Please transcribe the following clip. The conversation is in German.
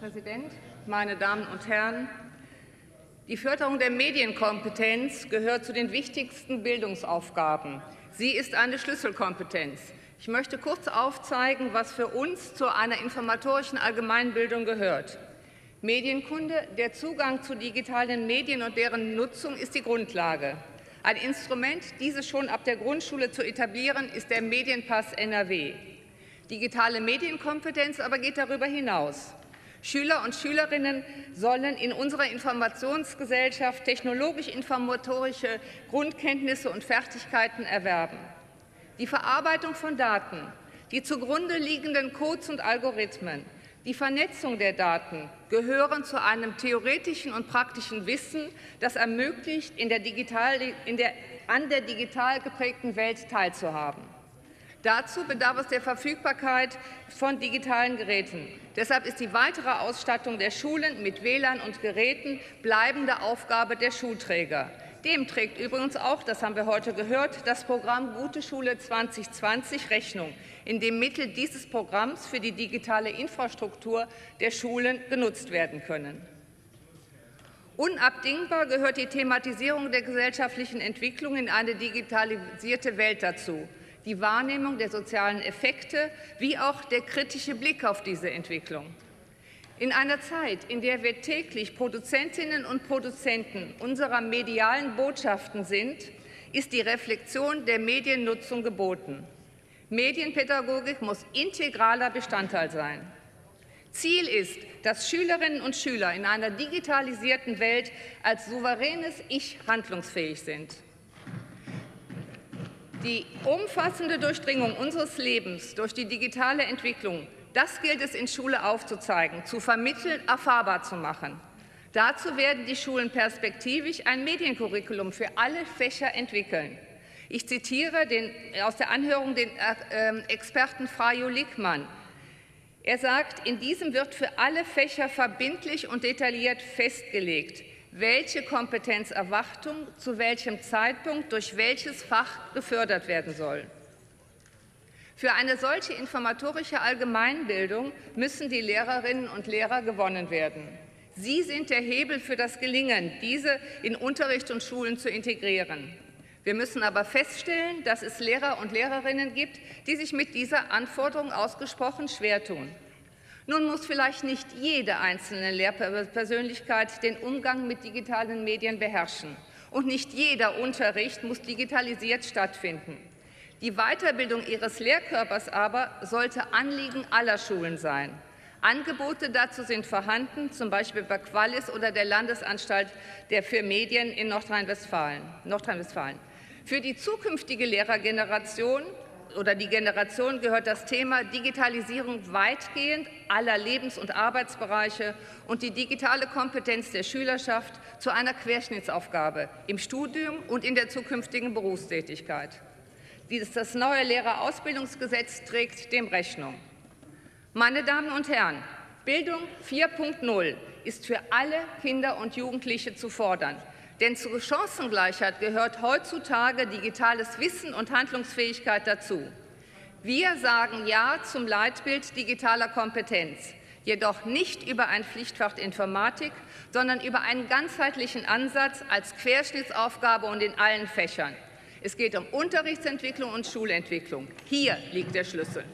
Präsident, meine Damen und Herren! Die Förderung der Medienkompetenz gehört zu den wichtigsten Bildungsaufgaben. Sie ist eine Schlüsselkompetenz. Ich möchte kurz aufzeigen, was für uns zu einer informatorischen Allgemeinbildung gehört. Medienkunde, der Zugang zu digitalen Medien und deren Nutzung ist die Grundlage. Ein Instrument, diese schon ab der Grundschule zu etablieren, ist der Medienpass NRW. Digitale Medienkompetenz aber geht darüber hinaus. Schüler und Schülerinnen sollen in unserer Informationsgesellschaft technologisch-informatorische Grundkenntnisse und Fertigkeiten erwerben. Die Verarbeitung von Daten, die zugrunde liegenden Codes und Algorithmen, die Vernetzung der Daten gehören zu einem theoretischen und praktischen Wissen, das ermöglicht, in der digital, in der, an der digital geprägten Welt teilzuhaben. Dazu bedarf es der Verfügbarkeit von digitalen Geräten. Deshalb ist die weitere Ausstattung der Schulen mit WLAN und Geräten bleibende Aufgabe der Schulträger. Dem trägt übrigens auch, das haben wir heute gehört, das Programm Gute Schule 2020 Rechnung, in dem Mittel dieses Programms für die digitale Infrastruktur der Schulen genutzt werden können. Unabdingbar gehört die Thematisierung der gesellschaftlichen Entwicklung in eine digitalisierte Welt dazu, die Wahrnehmung der sozialen Effekte wie auch der kritische Blick auf diese Entwicklung. In einer Zeit, in der wir täglich Produzentinnen und Produzenten unserer medialen Botschaften sind, ist die Reflexion der Mediennutzung geboten. Medienpädagogik muss integraler Bestandteil sein. Ziel ist, dass Schülerinnen und Schüler in einer digitalisierten Welt als souveränes Ich handlungsfähig sind. Die umfassende Durchdringung unseres Lebens durch die digitale Entwicklung das gilt es in Schule aufzuzeigen, zu vermitteln, erfahrbar zu machen. Dazu werden die Schulen perspektivisch ein Mediencurriculum für alle Fächer entwickeln. Ich zitiere den, aus der Anhörung den äh, Experten Frajo Lickmann. Er sagt, in diesem wird für alle Fächer verbindlich und detailliert festgelegt, welche Kompetenzerwartung zu welchem Zeitpunkt durch welches Fach gefördert werden soll. Für eine solche informatorische Allgemeinbildung müssen die Lehrerinnen und Lehrer gewonnen werden. Sie sind der Hebel für das Gelingen, diese in Unterricht und Schulen zu integrieren. Wir müssen aber feststellen, dass es Lehrer und Lehrerinnen gibt, die sich mit dieser Anforderung ausgesprochen schwer tun. Nun muss vielleicht nicht jede einzelne Lehrpersönlichkeit den Umgang mit digitalen Medien beherrschen. Und nicht jeder Unterricht muss digitalisiert stattfinden. Die Weiterbildung ihres Lehrkörpers aber sollte Anliegen aller Schulen sein. Angebote dazu sind vorhanden, zum Beispiel bei Qualis oder der Landesanstalt der für Medien in Nordrhein-Westfalen. Nordrhein für die zukünftige Lehrergeneration oder die Generation gehört das Thema Digitalisierung weitgehend aller Lebens- und Arbeitsbereiche und die digitale Kompetenz der Schülerschaft zu einer Querschnittsaufgabe im Studium und in der zukünftigen Berufstätigkeit. Das neue Lehrerausbildungsgesetz trägt dem Rechnung. Meine Damen und Herren, Bildung 4.0 ist für alle Kinder und Jugendliche zu fordern. Denn zur Chancengleichheit gehört heutzutage digitales Wissen und Handlungsfähigkeit dazu. Wir sagen Ja zum Leitbild digitaler Kompetenz, jedoch nicht über ein Pflichtfach Informatik, sondern über einen ganzheitlichen Ansatz als Querschnittsaufgabe und in allen Fächern. Es geht um Unterrichtsentwicklung und Schulentwicklung. Hier liegt der Schlüssel.